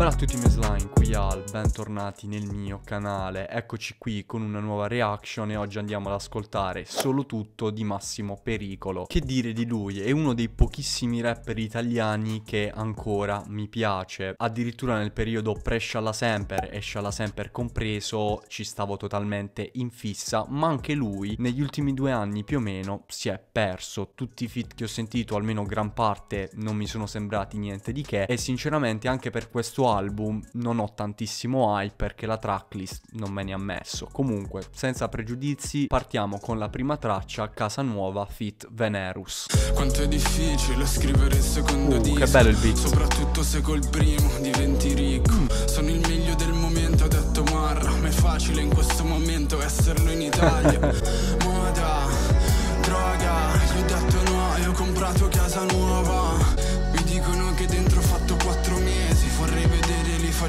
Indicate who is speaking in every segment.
Speaker 1: Bella a tutti i miei slime, qui Al, bentornati nel mio canale. Eccoci qui con una nuova reaction e oggi andiamo ad ascoltare solo tutto di Massimo Pericolo. Che dire di lui, è uno dei pochissimi rapper italiani che ancora mi piace. Addirittura nel periodo pre-Scialla Semper e Scialla Semper compreso ci stavo totalmente in fissa Ma anche lui negli ultimi due anni più o meno si è perso. Tutti i feat che ho sentito, almeno gran parte, non mi sono sembrati niente di che E sinceramente anche per questo album non ho tantissimo hype perché la tracklist non me ne ha messo. Comunque, senza pregiudizi, partiamo con la prima traccia, Casa Nuova, Fit Venerus.
Speaker 2: Quanto è difficile scrivere il secondo
Speaker 1: uh,
Speaker 2: disco
Speaker 1: Che bello il beat.
Speaker 2: Soprattutto se col primo diventi ricco mm. Sono il meglio del momento, ha detto Marra Ma è facile in questo momento esserlo in Italia Moda, droga, gli ho detto no, io ho comprato casa nuova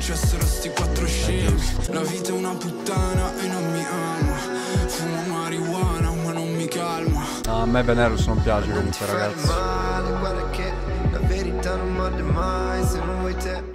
Speaker 2: facessero sti quattro scemi. La vita è una puttana e non mi ama. Fumo marijuana ma non mi calma.
Speaker 1: A me Venerus non piace comunque ragazzi.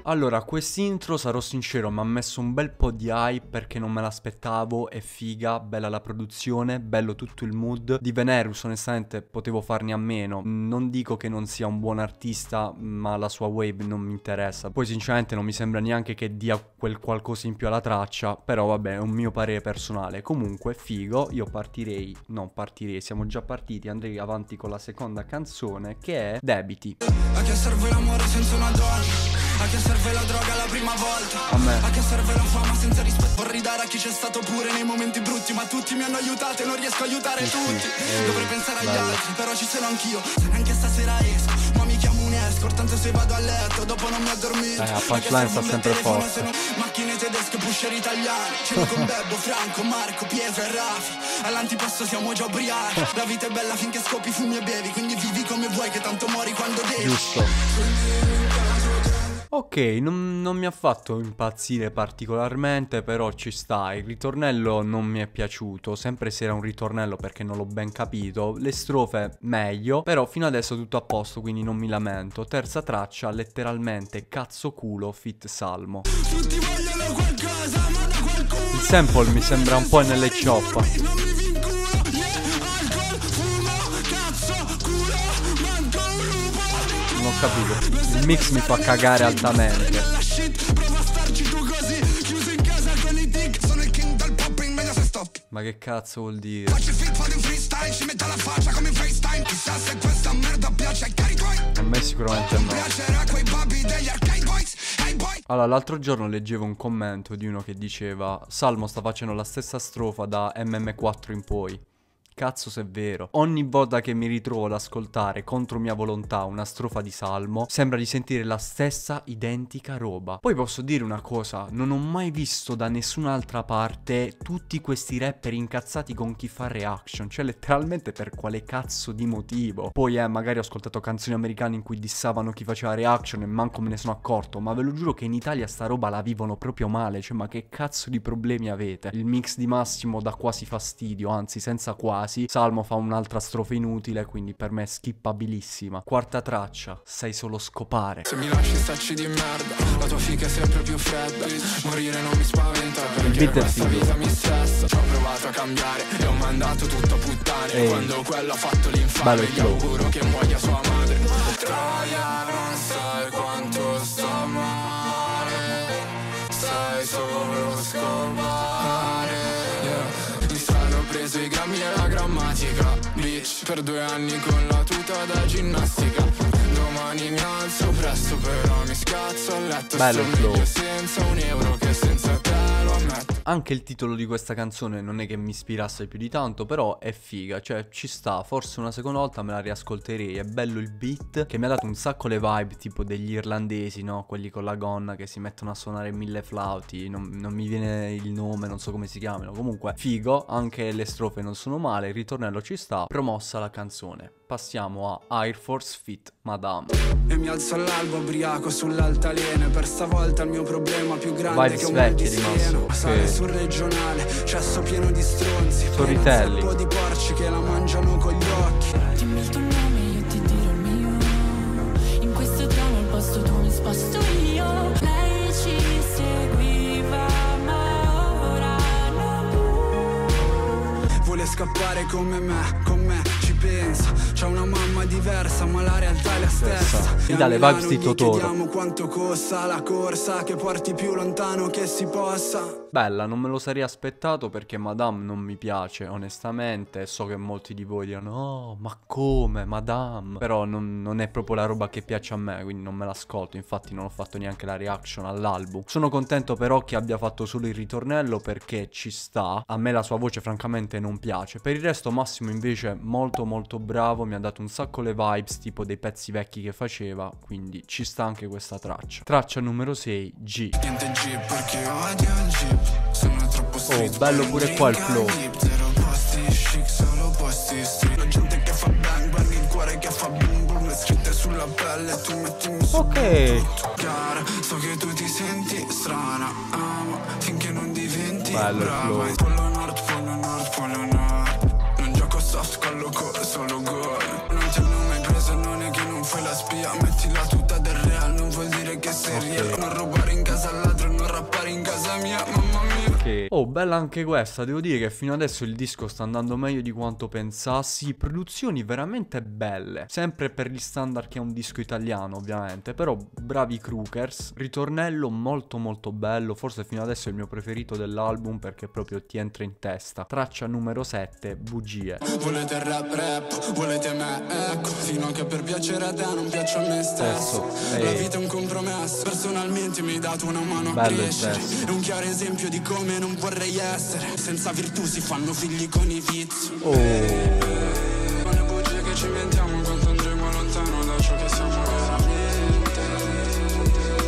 Speaker 1: Allora, quest'intro, sarò sincero, mi ha messo un bel po' di hype perché non me l'aspettavo, è figa, bella la produzione, bello tutto il mood. Di Venerus onestamente potevo farne a meno, non dico che non sia un buon artista, ma la sua wave non mi interessa. Poi sinceramente non mi sembra neanche che dia quel qualcosa in più alla traccia, però vabbè, è un mio parere personale. Comunque, figo, io partirei, non partirei, siamo già partiti, andrei avanti con la seconda canzone che è Debiti.
Speaker 2: A che serve l'amore senza una donna? A che serve la droga la prima volta?
Speaker 1: A me.
Speaker 2: A che serve la fama senza rispetto? Vorrei dare a chi c'è stato pure nei momenti brutti Ma tutti mi hanno aiutato e non riesco a aiutare
Speaker 1: Sì, sì.
Speaker 2: tutti
Speaker 1: Eh,
Speaker 2: Dovrei pensare agli
Speaker 1: bello.
Speaker 2: altri, però ci sono anch'io Se neanche stasera esco, ma mi chiamo un escort Tanto se vado a letto, dopo non mi addormento.
Speaker 1: Eh, punchline sta sempre forte.
Speaker 2: Macchine tedesche, pusher italiani Ceno con Bebbo, Franco, Marco, Pietro e Rafi. All'antipasto siamo già ubriachi. La vita è bella finché scopi, fumi e bevi Quindi vivi come vuoi che tanto muori quando devi.
Speaker 1: Giusto. Ok, non, non mi ha fatto impazzire particolarmente, però ci sta. Il ritornello non mi è piaciuto, sempre se era un ritornello perché non l'ho ben capito. Le strofe meglio, però fino adesso tutto a posto, quindi non mi lamento. Terza traccia, letteralmente cazzo culo fit salmo.
Speaker 2: Tutti vogliono qualcosa, ma da qualcuno
Speaker 1: Il sample mi sembra un po' nelle cioppa. Capito. Il mix mi fa cagare altamente. Ma che cazzo vuol dire? A me sicuramente no. Allora, l'altro giorno leggevo un commento di uno che diceva Salmo sta facendo la stessa strofa da MM4 in poi. Cazzo se è vero. Ogni volta che mi ritrovo ad ascoltare contro mia volontà una strofa di Salmo, sembra di sentire la stessa identica roba. Poi posso dire una cosa, non ho mai visto da nessun'altra parte tutti questi rapper incazzati con chi fa reaction, cioè letteralmente per quale cazzo di motivo. Poi eh, magari ho ascoltato canzoni americane in cui dissavano chi faceva reaction e manco me ne sono accorto, ma ve lo giuro che in Italia sta roba la vivono proprio male, cioè ma che cazzo di problemi avete? Il mix di Massimo dà quasi fastidio, anzi senza quasi. Salmo fa un'altra strofa inutile, quindi per me è skippabilissima. Quarta traccia, sai solo scopare.
Speaker 2: Se mi lasci stacci di merda La tua figa è sempre più fredda Morire non mi spaventa Perché questa
Speaker 1: figo.
Speaker 2: vita mi stressa Ci ho provato a cambiare E ho mandato tutto a puttane
Speaker 1: Ehi.
Speaker 2: Quando quello ha fatto l'infame Gli auguro che muoia sua madre Troia e la grammatica Bitch per due anni con la tuta da ginnastica. Domani mi alzo presto però mi scazzo a letto
Speaker 1: Bello
Speaker 2: Sto meglio senza un euro che ammetto
Speaker 1: Anche il titolo di questa canzone non è che mi ispirasse più di tanto, però è figa, cioè ci sta, forse una seconda volta me la riascolterei, è bello il beat che mi ha dato un sacco le vibe tipo degli irlandesi, no? Quelli con la gonna che si mettono a suonare mille flauti, non, non mi viene il nome, non so come si chiamano, comunque figo, anche le strofe non sono male, il ritornello ci sta, promossa la canzone. Passiamo a Air Force Fit Madame.
Speaker 2: E mi alzo all'alba ubriaco sull'altalena Per stavolta il mio problema più grande
Speaker 1: Vibes
Speaker 2: che un mal di schiena
Speaker 1: sì
Speaker 2: sul regionale Cesso pieno di stronzi.
Speaker 1: Sorritelli
Speaker 2: Un po' di porci che la mangiano con gli occhi.
Speaker 3: Dimmi il tuo nome io ti dirò il mio. In questo trama al posto tu mi sposto io. Lei ci seguiva ma ora non Vuole scappare
Speaker 2: come me, con me ci pensa. C'è una mamma diversa ma la realtà è la stessa.
Speaker 1: Mi dà le vibes di Totoro.
Speaker 2: chiediamo quanto costa la corsa Che porti più lontano che si possa.
Speaker 1: Bella, non me lo sarei aspettato perché Madame non mi piace, onestamente. So che molti di voi diranno, oh, ma come, Madame? Però non, non è proprio la roba che piace a me, quindi non me l'ascolto. Infatti non ho fatto neanche la reaction all'album. Sono contento però che abbia fatto solo il ritornello perché ci sta. A me la sua voce francamente non piace. Per il resto Massimo invece molto molto bravo, mi ha dato un sacco le vibes, tipo dei pezzi vecchi che faceva, quindi ci sta anche questa traccia. Traccia numero 6, G.
Speaker 2: Niente Jeep perché odio il
Speaker 1: Oh, bello pure qua il flow.
Speaker 2: Il
Speaker 1: Ok.
Speaker 2: So che tu ti senti strana Ama, finché non diventi
Speaker 1: Bello il
Speaker 2: brava. Polo nord, polo nord, polo nord. Non gioco soft, colloco solo gol. Non ti hanno mai preso, non è che non fai la spia. Metti la tuta del real, non vuol dire che sei real. Non rubare
Speaker 1: Oh, bella anche questa. Devo dire che fino adesso il disco sta andando meglio di quanto pensassi. Produzioni veramente belle. Sempre per gli standard che è un disco italiano, ovviamente. Però bravi Crookers. Ritornello molto molto bello. Forse fino adesso è il mio preferito dell'album perché proprio ti entra in testa. Traccia numero 7, Bugie.
Speaker 2: Volete rap rap, volete me, ecco Fino a che per piacere a te non piaccio a me stesso
Speaker 1: Stesso,
Speaker 2: La
Speaker 1: ehi.
Speaker 2: vita è un compromesso Personalmente mi hai dato una mano a
Speaker 1: Bello
Speaker 2: crescere. È un chiaro esempio di come non vorrei essere. Senza virtù si fanno figli con i vizi.
Speaker 1: Oh.
Speaker 2: Non è bugie che ci inventiamo quando andremo lontano da ciò che siamo veramente.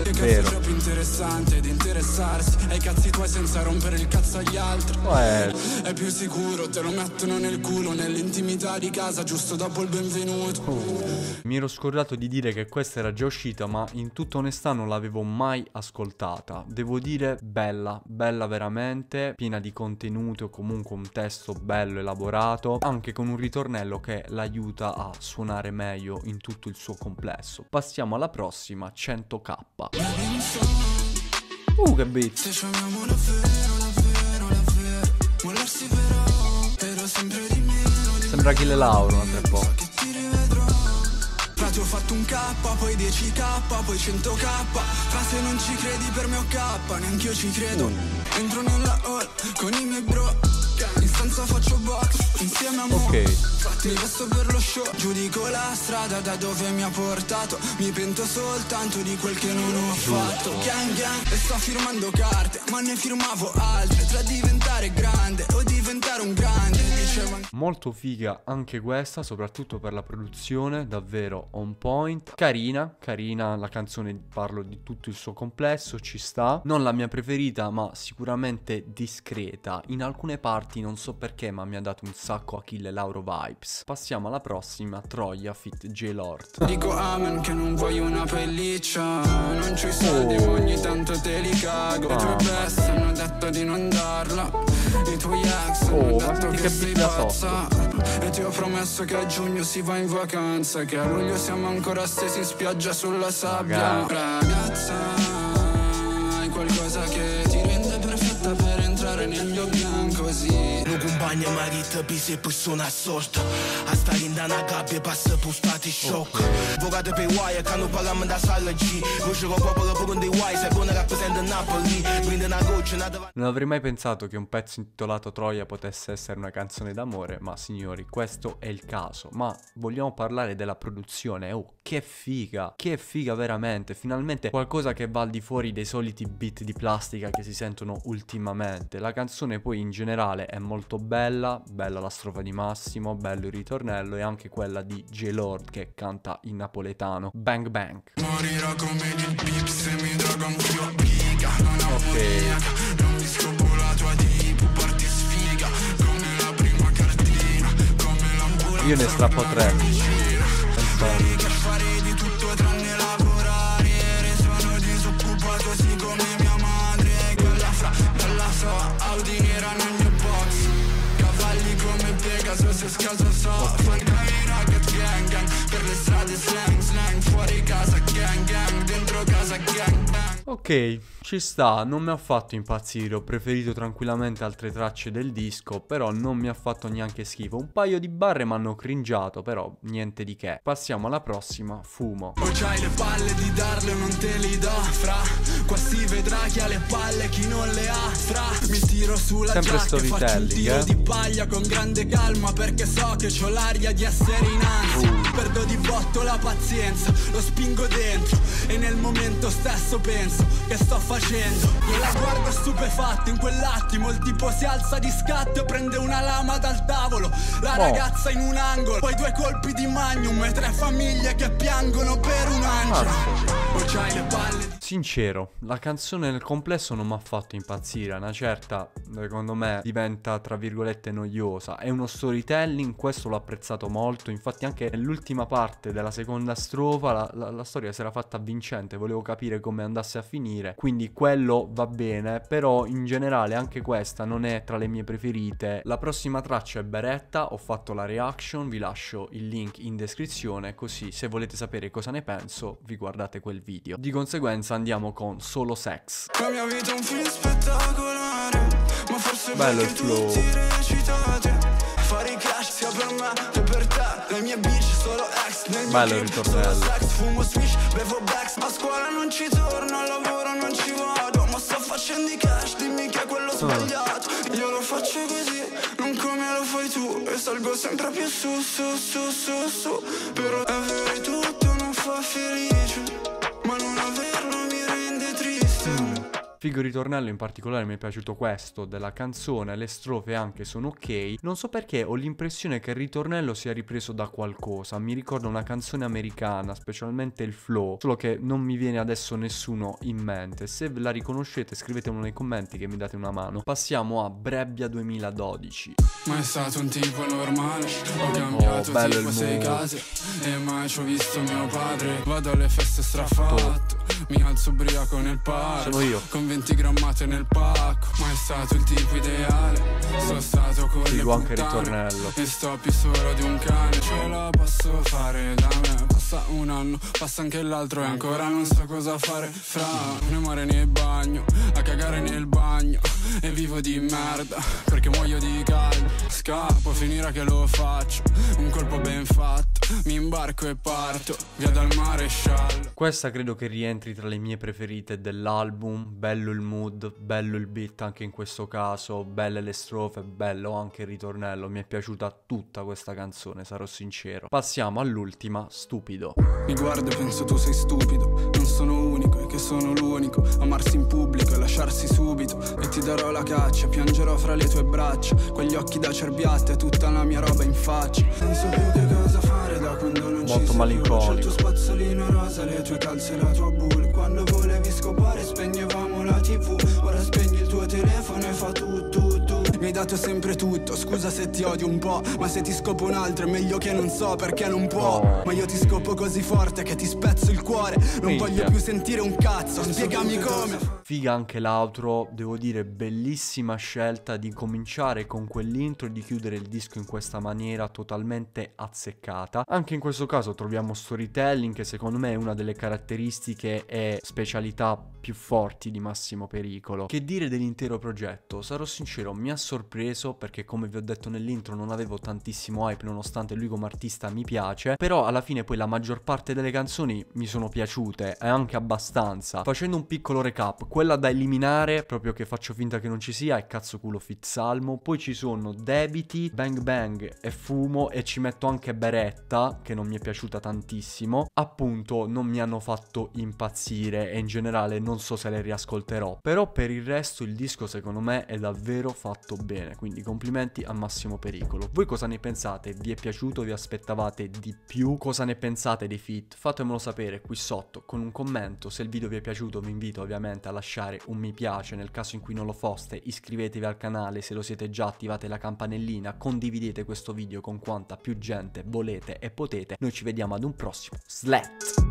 Speaker 2: Che cazzo più interessante ed interessarsi ai cazzi tuoi senza rompere il cazzo agli altri
Speaker 1: Eh,
Speaker 2: è più sicuro, te lo mettono nel culo nell'intimità di casa giusto dopo il benvenuto.
Speaker 1: Mi ero scordato di dire che questa era già uscita, ma in tutta onestà non l'avevo mai ascoltata. Devo dire bella, bella veramente, piena di contenuti o comunque un testo bello elaborato, anche con un ritornello che l'aiuta a suonare meglio in tutto il suo complesso. Passiamo alla prossima, 100k. Uh, che beat.
Speaker 2: Se ci amiamo davvero, davvero, davvero, mollarsi però, però sempre di meno,
Speaker 1: Sembra Achille Lauro un altro po'.
Speaker 2: che ti rivedrò. Frate ho fatto un K, poi 10k, poi 100k Frate non ci credi per me o K, neanch'io ci credo Entro nella hall con i miei bro In stanza faccio box, insieme a mo.
Speaker 1: Ok.
Speaker 2: Mi vesto per lo show, giudico la strada da dove mi ha portato. Mi pento soltanto di quel che non ho fatto. Gang gang, e sto firmando carte, ma ne firmavo altre. Tra diventare grande o diventare un grande
Speaker 1: Molto figa anche questa, soprattutto per la produzione, davvero on point. Carina, carina, la canzone parlo di tutto il suo complesso, ci sta. Non la mia preferita, ma sicuramente discreta. In alcune parti non so perché, ma mi ha dato un sacco Achille Lauro vibes. Passiamo alla prossima, Troia fit J-Lord.
Speaker 2: Dico amen che non voglio una pelliccia Non c'ho i soldi ma ogni tanto te li cago best hanno detto di non darla. I tuoi ex hanno
Speaker 1: Oh, ma
Speaker 2: detto che, sei pazza E ti ho promesso che a giugno si va in vacanza Che a luglio siamo ancora stesi in spiaggia sulla sabbia. Ragazza hai qualcosa che ti rende perfetta per entrare nel mio bianco
Speaker 4: Nu compagna marit pise persona sorta A stare in una gabbia passa per stati shock Vocate per guai che non parliamo da sala G Voce con popolo pure dei guai Se buona rappresenta Napoli Prende una goccia una davanti
Speaker 1: Non avrei mai pensato che un pezzo intitolato Troia potesse essere una canzone d'amore, ma signori, questo è il caso. Ma vogliamo parlare della produzione? Oh, che figa! Che figa veramente! Finalmente qualcosa che va al di fuori dei soliti beat di plastica che si sentono ultimamente. La canzone poi in generale è molto bella, bella la strofa di Massimo, bello il ritornello e anche quella di J-Lord che canta in napoletano. Bang bang.
Speaker 2: Morirò come Lil Peep se mi so Fangai rocket Per strade slang slang Fuori casa gang Dentro casa gang
Speaker 1: Ok, Ci sta, non mi ha fatto impazzire, ho preferito tranquillamente altre tracce del disco, però non mi ha fatto neanche schifo. Un paio di barre mi hanno cringiato, però niente di che. Passiamo alla prossima, Fumo.
Speaker 2: O c'hai le palle di darle non te li do Fra, qua si vedrà chi ha le palle chi non le ha Fra, mi tiro sulla
Speaker 1: Sempre
Speaker 2: giacca e faccio un tiro
Speaker 1: eh.
Speaker 2: di paglia con grande calma Perché so che ho l'aria di essere in ansia
Speaker 1: Uh.
Speaker 2: Perdo di botto la pazienza, lo spingo dentro E nel momento stesso penso che sto facendo. Io la guardo stupefatto in quell'attimo Il tipo si alza di scatto e prende una lama dal tavolo. La
Speaker 1: Oh.
Speaker 2: ragazza in un angolo Poi due colpi di magnum e tre famiglie che piangono per un angelo. O c'hai le palle di
Speaker 1: Sincero, la canzone nel complesso non mi ha fatto impazzire, una certa, secondo me, diventa tra virgolette noiosa. È uno storytelling, questo l'ho apprezzato molto, infatti anche nell'ultima parte della seconda strofa la, la- la storia si era fatta vincente, volevo capire come andasse a finire, quindi quello va bene, però in generale anche questa non è tra le mie preferite. La prossima traccia è Beretta, ho fatto la reaction, vi lascio il link in descrizione, così se volete sapere cosa ne penso, vi guardate quel video. Di conseguenza andiamo con Solo Sex.
Speaker 2: La mia vita è un film spettacolare Ma forse
Speaker 1: Bello il flow. Bello il ritornello.
Speaker 2: Solo sex, fumo swish, bevo Bex A scuola non ci torno, al lavoro non ci vado. Ma sto facendo i cash, dimmi che è quello sbagliato. Io lo faccio così, non come lo fai tu. E salgo sempre più su, su, su, su, su. Però avere tutto non fa felice Ma non averlo mi rende triste
Speaker 1: Figo ritornello in particolare mi è piaciuto questo della canzone, le strofe anche sono ok. Non so perché ho l'impressione che il ritornello sia ripreso da qualcosa, mi ricorda una canzone americana, specialmente il flow, solo che non mi viene adesso nessuno in mente. Se la riconoscete scrivetemelo nei commenti che mi date una mano. Passiamo a Brebbia 2012.
Speaker 2: Mai stato un tipo normale Ho cambiato
Speaker 1: Oh, bello
Speaker 2: tipo sei case E mai ci ho visto mio padre Vado alle feste strafatto Mi alzo ubriaco nel parco
Speaker 1: Sono io.
Speaker 2: Con 20 grammate nel pacco. Mai stato il tipo ideale. Sono stato con le
Speaker 1: Figo anche il
Speaker 2: puttane
Speaker 1: ritornello.
Speaker 2: E sto più solo di un cane. Ce la posso fare da me. Passa un anno, passa anche l'altro E ancora non so cosa fare Fra ne muore nel bagno A cagare nel bagno. E vivo di merda Perché muoio di caldo. Scappo, finirà che lo faccio. Un colpo ben fatto Mi imbarco e parto Via dal maresciallo
Speaker 1: Questa credo che rientri tra le mie preferite dell'album, bello il mood, bello il beat anche in questo caso, belle le strofe, bello anche il ritornello, mi è piaciuta tutta questa canzone, sarò sincero. Passiamo all'ultima, Stupido.
Speaker 2: Mi guardo e penso tu sei stupido. Non sono unico e che sono l'unico. Amarsi in pubblico e lasciarsi subito. E ti darò la caccia, piangerò fra le tue braccia. Quegli occhi da cerbiatta e tutta la mia roba in faccia. Non so più che cosa fare quando non ci
Speaker 1: Molto
Speaker 2: sei
Speaker 1: malinconico.
Speaker 2: C'è il tuo spazzolino rosa, le tue calze la tua bull. Quando volevi scopare spegnevamo la tv Ora spegni il tuo telefono e fa tu tu tu. Mi hai dato sempre tutto, scusa se ti odio un po' Ma se ti scopo un altro è meglio che non so perché non può. Ma io ti scopo così forte che ti spezzo il cuore. Non
Speaker 1: Minchia.
Speaker 2: voglio più sentire un cazzo, spiegami come
Speaker 1: Figa anche l'outro, devo dire bellissima scelta di cominciare con quell'intro e di chiudere il disco in questa maniera totalmente azzeccata. Anche in questo caso troviamo storytelling che secondo me è una delle caratteristiche e specialità più forti di Massimo Pericolo. Che dire dell'intero progetto? Sarò sincero, mi ha sorpreso perché come vi ho detto nell'intro non avevo tantissimo hype nonostante lui come artista mi piace, però alla fine poi la maggior parte delle canzoni mi sono piaciute e anche abbastanza. Facendo un piccolo recap, quella da eliminare, proprio che faccio finta che non ci sia, è Cazzo Culo Fit Salmo, poi ci sono Debiti, Bang Bang e Fumo e ci metto anche Beretta, che non mi è piaciuta tantissimo. Appunto non mi hanno fatto impazzire e in generale non so se le riascolterò, però per il resto il disco secondo me è davvero fatto bene, quindi complimenti a Massimo Pericolo. Voi cosa ne pensate? Vi è piaciuto? Vi aspettavate di più? Cosa ne pensate dei feat? Fatemelo sapere qui sotto con un commento. Se il video vi è piaciuto vi invito ovviamente a lasciare un mi piace, nel caso in cui non lo foste iscrivetevi al canale, se lo siete già attivate la campanellina, condividete questo video con quanta più gente volete e potete. Noi ci vediamo ad un prossimo Slat!